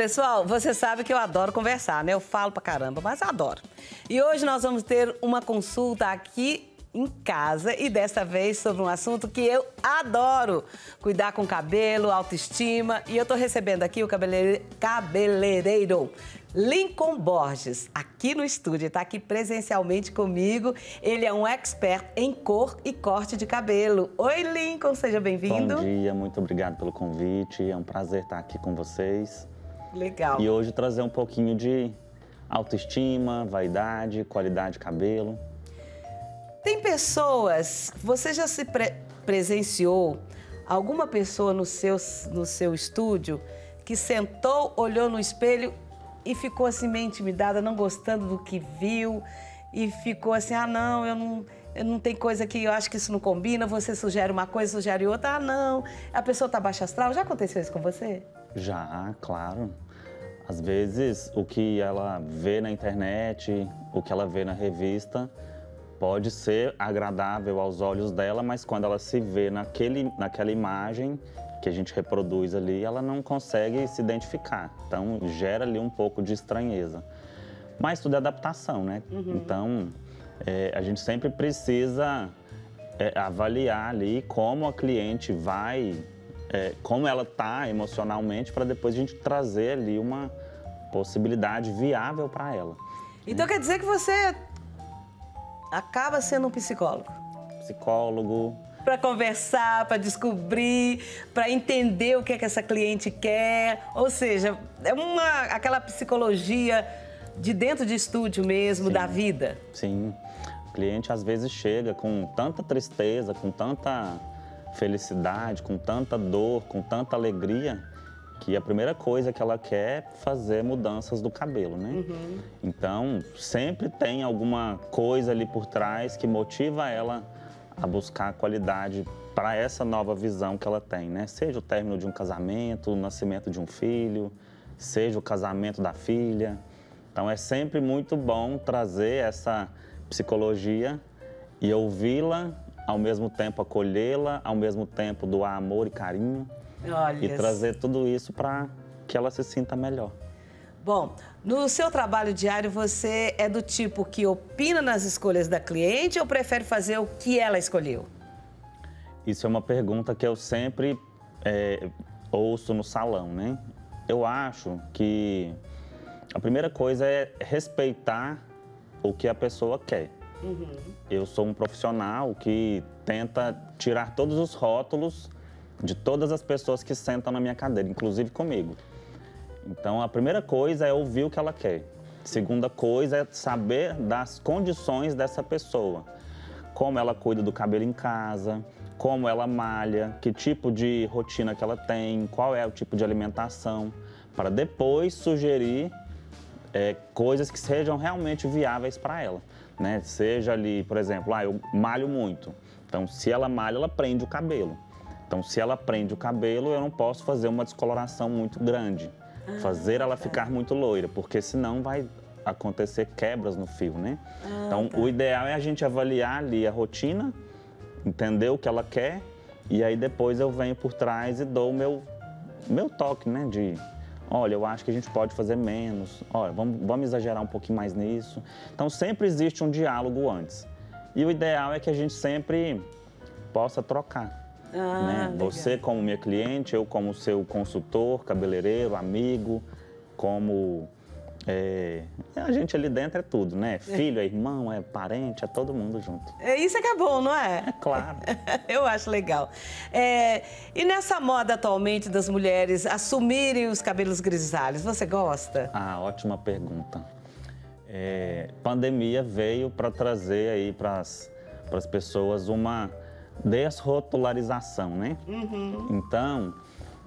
Pessoal, você sabe que eu adoro conversar, né? Eu falo pra caramba, mas adoro. E hoje nós vamos ter uma consulta aqui em casa e dessa vez sobre um assunto que eu adoro: cuidar com cabelo, autoestima. E eu tô recebendo aqui o cabeleireiro, cabeleireiro Lincoln Borges, aqui no estúdio, está aqui presencialmente comigo. Ele é um expert em cor e corte de cabelo. Oi, Lincoln, seja bem-vindo. Bom dia, muito obrigado pelo convite. É um prazer estar aqui com vocês. Legal. E hoje trazer um pouquinho de autoestima, vaidade, qualidade de cabelo. Tem pessoas, você já se pre presenciou alguma pessoa no seu, no seu estúdio que sentou, olhou no espelho e ficou assim meio intimidada, não gostando do que viu e ficou assim, ah não, eu não, eu não tem coisa que eu acho que isso não combina, você sugere uma coisa, sugere outra, ah não, a pessoa tá baixa astral, já aconteceu isso com você? Já, claro. Às vezes o que ela vê na internet, o que ela vê na revista, pode ser agradável aos olhos dela, mas quando ela se vê naquele, naquela imagem que a gente reproduz ali, ela não consegue se identificar. Então gera ali um pouco de estranheza. Mas tudo é adaptação, né? Uhum. Então é, a gente sempre precisa é, avaliar ali como a cliente vai, é, como ela está emocionalmente, para depois a gente trazer ali uma possibilidade viável para ela. Então quer dizer que você acaba sendo um psicólogo. Psicólogo. Para conversar, para descobrir, para entender o que é que essa cliente quer. Ou seja, é uma aquela psicologia de dentro de estúdio mesmo, Sim. da vida. Sim. O cliente às vezes chega com tanta tristeza, com tanta felicidade, com tanta dor, com tanta alegria, que a primeira coisa que ela quer é fazer mudanças do cabelo, né? Uhum. Então, sempre tem alguma coisa ali por trás que motiva ela a buscar qualidade para essa nova visão que ela tem, né? Seja o término de um casamento, o nascimento de um filho, seja o casamento da filha. Então, é sempre muito bom trazer essa psicologia e ouvi-la, ao mesmo tempo acolhê-la, ao mesmo tempo doar amor e carinho. Olha. E trazer tudo isso para que ela se sinta melhor. Bom, no seu trabalho diário, você é do tipo que opina nas escolhas da cliente ou prefere fazer o que ela escolheu? Isso é uma pergunta que eu sempre é, ouço no salão, né? Eu acho que a primeira coisa é respeitar o que a pessoa quer. Uhum. Eu sou um profissional que tenta tirar todos os rótulos de todas as pessoas que sentam na minha cadeira, inclusive comigo. Então, a primeira coisa é ouvir o que ela quer. Segunda coisa é saber das condições dessa pessoa. Como ela cuida do cabelo em casa, como ela malha, que tipo de rotina que ela tem, qual é o tipo de alimentação, para depois sugerir é, coisas que sejam realmente viáveis para ela. Né? Seja ali, por exemplo, ah, eu malho muito. Então, se ela malha, ela prende o cabelo. Então, se ela prende o cabelo, eu não posso fazer uma descoloração muito grande, ah, fazer ela tá. ficar muito loira, porque senão vai acontecer quebras no fio, né? Ah, então, tá. o ideal é a gente avaliar ali a rotina, entender o que ela quer e aí depois eu venho por trás e dou o meu, meu toque, né? De, olha, eu acho que a gente pode fazer menos, olha, vamos, vamos exagerar um pouquinho mais nisso. Então, sempre existe um diálogo antes. E o ideal é que a gente sempre possa trocar. Ah, né? Você como minha cliente, eu como seu consultor, cabeleireiro, amigo, como é, a gente ali dentro é tudo, né? Filho, é irmão, é parente, é todo mundo junto. É isso é que é bom, não é? É claro. Eu acho legal. É, e nessa moda atualmente das mulheres assumirem os cabelos grisalhos, você gosta? Ah, ótima pergunta. É, pandemia veio para trazer aí para as pessoas uma desrotularização, né? Uhum. Então,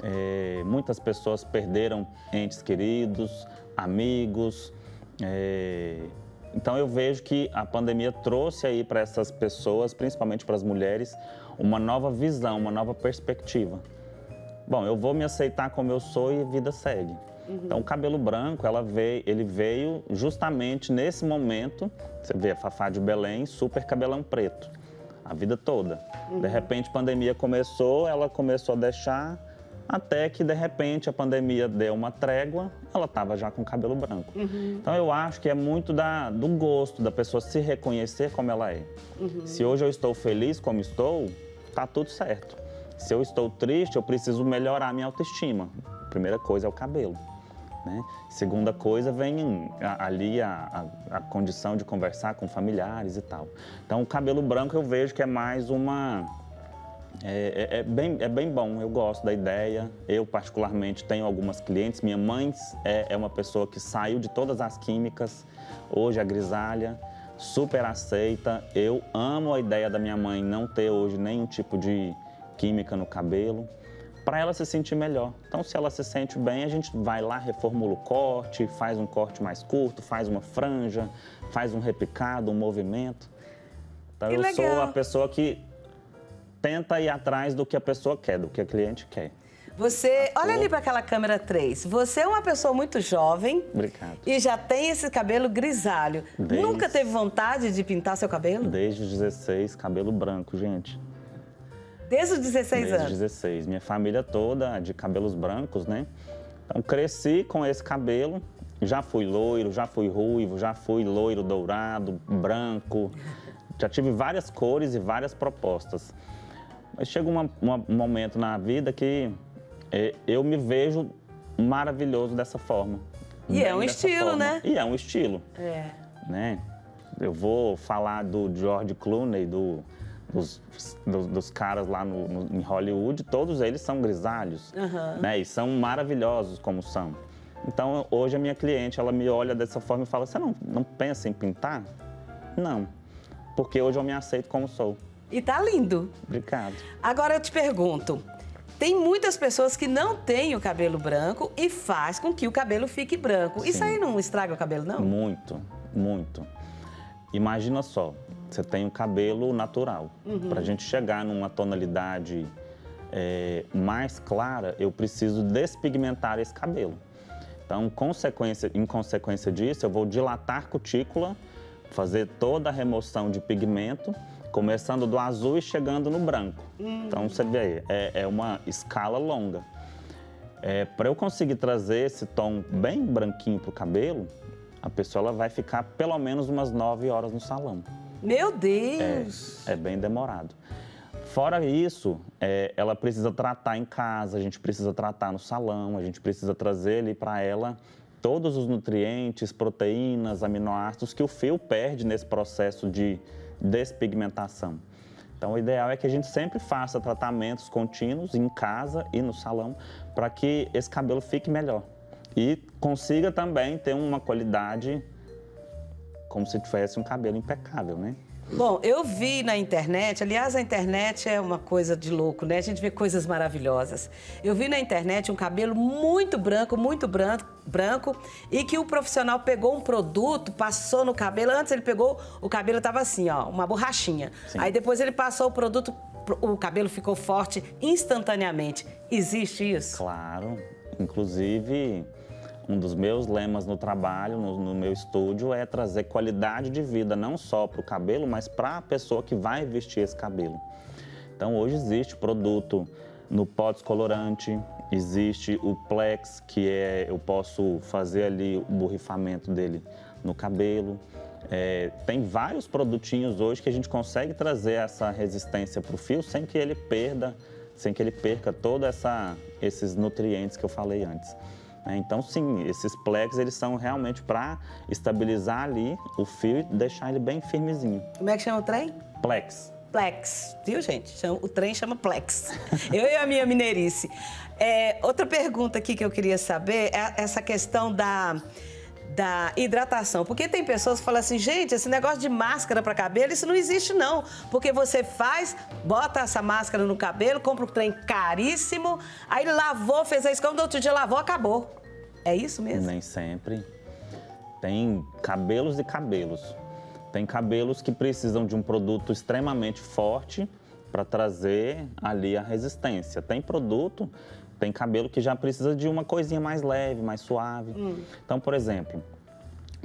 é, muitas pessoas perderam entes queridos, amigos. É, então, eu vejo que a pandemia trouxe aí para essas pessoas, principalmente para as mulheres, uma nova visão, uma nova perspectiva. Bom, eu vou me aceitar como eu sou e a vida segue. Uhum. Então, o cabelo branco, ela veio, ele veio justamente nesse momento. Você vê a Fafá de Belém, super cabelão preto a vida toda. Uhum. De repente, a pandemia começou, ela começou a deixar até que de repente a pandemia deu uma trégua, ela estava já com cabelo branco. Uhum. Então eu acho que é muito da, do gosto da pessoa se reconhecer como ela é. Uhum. Se hoje eu estou feliz como estou, tá tudo certo. Se eu estou triste, eu preciso melhorar a minha autoestima. A primeira coisa é o cabelo. Né? Segunda coisa, vem ali a, a, a, condição de conversar com familiares e tal. Então, o cabelo branco eu vejo que é mais uma é, é, é, bem, é bem bom, eu gosto da ideia. Eu, particularmente, tenho algumas clientes. Minha mãe é, é uma pessoa que saiu de todas as químicas, hoje é grisalha, super aceita. Eu amo a ideia da minha mãe não ter hoje nenhum tipo de química no cabelo, para ela se sentir melhor. Então, se ela se sente bem, a gente vai lá, reformula o corte, faz um corte mais curto, faz uma franja, faz um repicado, um movimento. Então, que eu legal. sou a pessoa que tenta ir atrás do que a pessoa quer, do que a cliente quer. Você, olha ali para aquela câmera 3. Você é uma pessoa muito jovem. Obrigado. E já tem esse cabelo grisalho. Desde... Nunca teve vontade de pintar seu cabelo? Desde os 16, cabelo branco, gente. Desde os 16 Desde anos? Desde os 16. Minha família toda de cabelos brancos, né? Então cresci com esse cabelo. Já fui loiro, já fui ruivo, já fui loiro dourado, branco. Já tive várias cores e várias propostas. Mas chega uma, uma, um momento na vida que é, eu me vejo maravilhoso dessa forma. E é um estilo, forma. né? E é um estilo. É. Né? Eu vou falar do George Clooney, do, dos, dos, dos caras lá no, no, em Hollywood, todos eles são grisalhos. Uhum. Né? E são maravilhosos como são. Então, hoje a minha cliente, ela me olha dessa forma e fala, você não, não pensa em pintar? Não, porque hoje eu me aceito como sou. E tá lindo. Obrigado. Agora eu te pergunto, tem muitas pessoas que não têm o cabelo branco e faz com que o cabelo fique branco. Sim. Isso aí não estraga o cabelo, não? Muito, muito. Imagina só, você tem um cabelo natural. Uhum. Para a gente chegar numa tonalidade é, mais clara, eu preciso despigmentar esse cabelo. Então, consequência, em consequência disso, eu vou dilatar cutícula, fazer toda a remoção de pigmento começando do azul e chegando no branco. Hum. Então você vê aí, é, é uma escala longa. É, para eu conseguir trazer esse tom bem branquinho para o cabelo, a pessoa ela vai ficar pelo menos umas 9 horas no salão. Meu Deus! É, é bem demorado. Fora isso, é, ela precisa tratar em casa, a gente precisa tratar no salão, a gente precisa trazer ali para ela todos os nutrientes, proteínas, aminoácidos que o fio perde nesse processo de despigmentação. Então, o ideal é que a gente sempre faça tratamentos contínuos em casa e no salão para que esse cabelo fique melhor e consiga também ter uma qualidade como se tivesse um cabelo impecável, né? Bom, eu vi na internet, aliás, a internet é uma coisa de louco, né? A gente vê coisas maravilhosas. Eu vi na internet um cabelo muito branco, muito branco, branco, e que o profissional pegou um produto, passou no cabelo. Antes ele pegou, o cabelo estava assim, ó, uma borrachinha. Sim. Aí depois ele passou o produto, o cabelo ficou forte instantaneamente. Existe isso? Claro. Inclusive, um dos meus lemas no trabalho, no, no meu estúdio, é trazer qualidade de vida, não só para o cabelo, mas para a pessoa que vai vestir esse cabelo. Então, hoje existe produto no pó descolorante, existe o Plex, que é eu posso fazer ali o borrifamento dele no cabelo. É, tem vários produtinhos hoje que a gente consegue trazer essa resistência para o fio sem que ele perda, sem que ele perca todos esses nutrientes que eu falei antes. Né? Então, sim, esses plex eles são realmente para estabilizar ali o fio e deixar ele bem firmezinho. Como é que chama o trem? Plex. Plex, viu, gente? O trem chama Plex. Eu e a minha mineirice. É, outra pergunta aqui que eu queria saber é essa questão da da hidratação. Porque tem pessoas que falam assim, gente, esse negócio de máscara para cabelo, isso não existe não. Porque você faz, bota essa máscara no cabelo, compra um trem caríssimo, aí lavou, fez a escova, no outro dia lavou, acabou. É isso mesmo? Nem sempre. Tem cabelos e cabelos. Tem cabelos que precisam de um produto extremamente forte para trazer ali a resistência. Tem produto tem cabelo que já precisa de uma coisinha mais leve, mais suave. Hum. Então, por exemplo,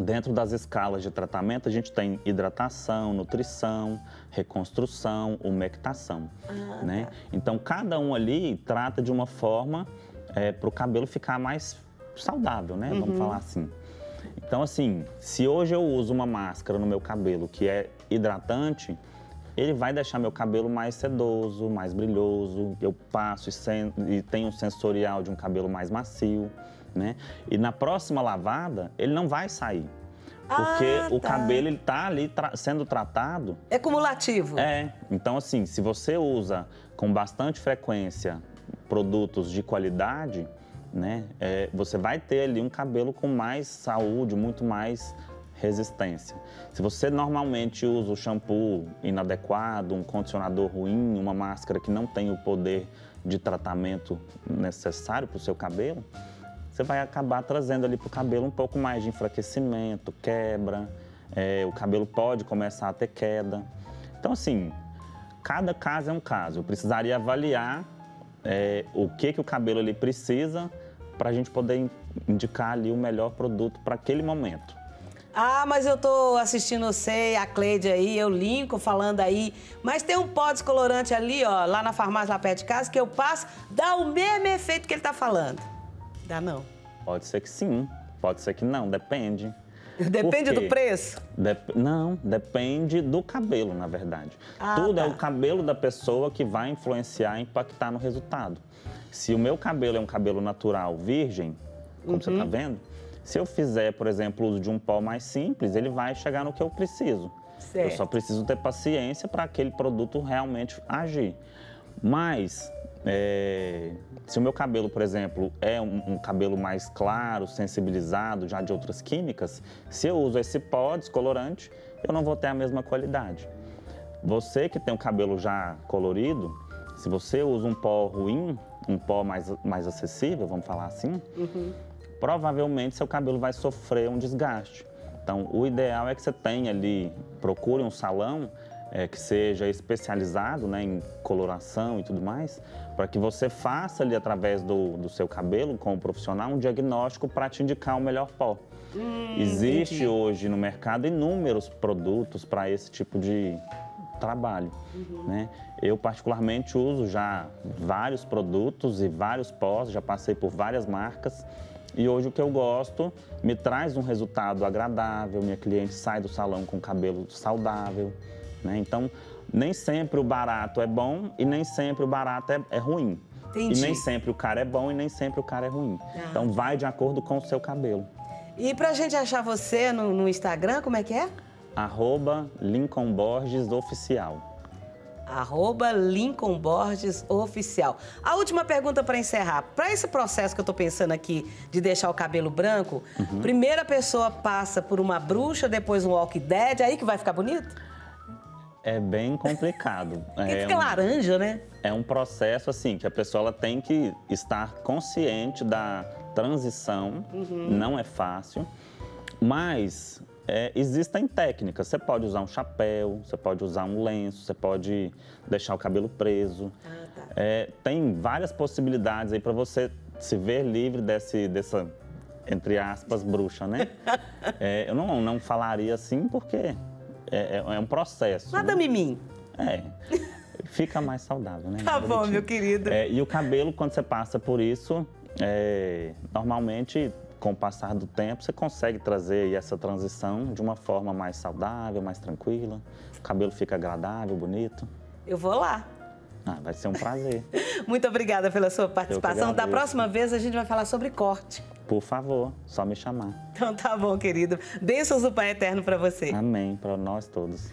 Dentro das escalas de tratamento, a gente tem hidratação, nutrição, reconstrução, umectação. Ah, né? Tá. Então, cada um ali trata de uma forma é, para o cabelo ficar mais saudável, né? Uhum. Vamos falar assim. Então, assim, se hoje eu uso uma máscara no meu cabelo que é hidratante, ele vai deixar meu cabelo mais sedoso, mais brilhoso. Eu passo e, e tenho um sensorial de um cabelo mais macio, né? E na próxima lavada, ele não vai sair. Porque ah, o tá. cabelo ele tá ali tra sendo tratado. É cumulativo. É. Então, assim, se você usa com bastante frequência produtos de qualidade, né? É, você vai ter ali um cabelo com mais saúde, muito mais resistência. Se você normalmente usa o shampoo inadequado, um condicionador ruim, uma máscara que não tem o poder de tratamento necessário para o seu cabelo, você vai acabar trazendo ali para o cabelo um pouco mais de enfraquecimento, quebra, é, o cabelo pode começar a ter queda. Então, assim, cada caso é um caso. Eu precisaria avaliar é, o que, que o cabelo ali precisa para a gente poder indicar ali o melhor produto para aquele momento. Ah, mas eu tô assistindo você, a Cleide aí, eu Lincoln falando aí. Mas tem um pó descolorante ali, ó, lá na farmácia lá perto de casa, que eu passo, dá o mesmo efeito que ele tá falando. Dá não? Pode ser que sim, pode ser que não, depende. Depende do preço? Dep não, depende do cabelo, na verdade. Ah, Tudo é tá. é o cabelo da pessoa que vai influenciar e impactar no resultado. Se o meu cabelo é um cabelo natural virgem, como uhum. você está vendo, se eu fizer, por exemplo, uso de um pó mais simples, ele vai chegar no que eu preciso. Certo. Eu só preciso ter paciência para aquele produto realmente agir. Mas é, se o meu cabelo, por exemplo, é um, um, cabelo mais claro, sensibilizado, já de outras químicas, se eu uso esse pó descolorante, eu não vou ter a mesma qualidade. Você que tem o cabelo já colorido, se você usa um pó ruim, um pó mais, mais acessível, vamos falar assim, uhum. Provavelmente seu cabelo vai sofrer um desgaste. Então, o ideal é que você tenha ali, procure um salão é, que seja especializado né, em coloração e tudo mais, para que você faça ali através do, do seu cabelo, com o profissional, um diagnóstico para te indicar o melhor pó. Hum, Existe entendi. hoje no mercado inúmeros produtos para esse tipo de, trabalho. Uhum. Né? Eu, particularmente, uso já vários produtos e vários pós, já passei por várias marcas. E hoje o que eu gosto me traz um resultado agradável, minha cliente sai do salão com cabelo saudável. Né? Então, nem sempre o barato é bom e nem sempre o barato é, é ruim. Entendi. E nem sempre o cara é bom e nem sempre o cara é ruim. Ah. Então, vai de acordo com o seu cabelo. E pra gente achar você no, no Instagram, como é que é? arroba Lincoln Borges Oficial. Arroba Lincoln Borges Oficial. A última pergunta para encerrar. Para esse processo que eu estou pensando aqui de deixar o cabelo branco, uhum. primeira pessoa passa por uma bruxa, depois um walk dead, aí que vai ficar bonito? É bem complicado. é fica um, laranja, né? É um processo assim que a pessoa tem que estar consciente da transição. Uhum. Não é fácil, mas é, existem técnicas. Você pode usar um chapéu, você pode usar um lenço, você pode deixar o cabelo preso. Ah, tá. é, tem várias possibilidades aí para você se ver livre desse, dessa, entre aspas, bruxa, né? é, eu não, não falaria assim porque é, é, é um processo. Nada né? mimim. É. Fica mais saudável, né? Tá bom, meu querido. É, e o cabelo, quando você passa por isso, é, normalmente com o passar do tempo, você consegue trazer essa transição de uma forma mais saudável, mais tranquila. O cabelo fica agradável, bonito. Eu vou lá. Ah, vai ser um prazer. Muito obrigada pela sua participação. Da próxima vez a gente vai falar sobre corte. Por favor, só me chamar. Então tá bom, querido. Bênçãos do Pai Eterno para você. Amém, para nós todos.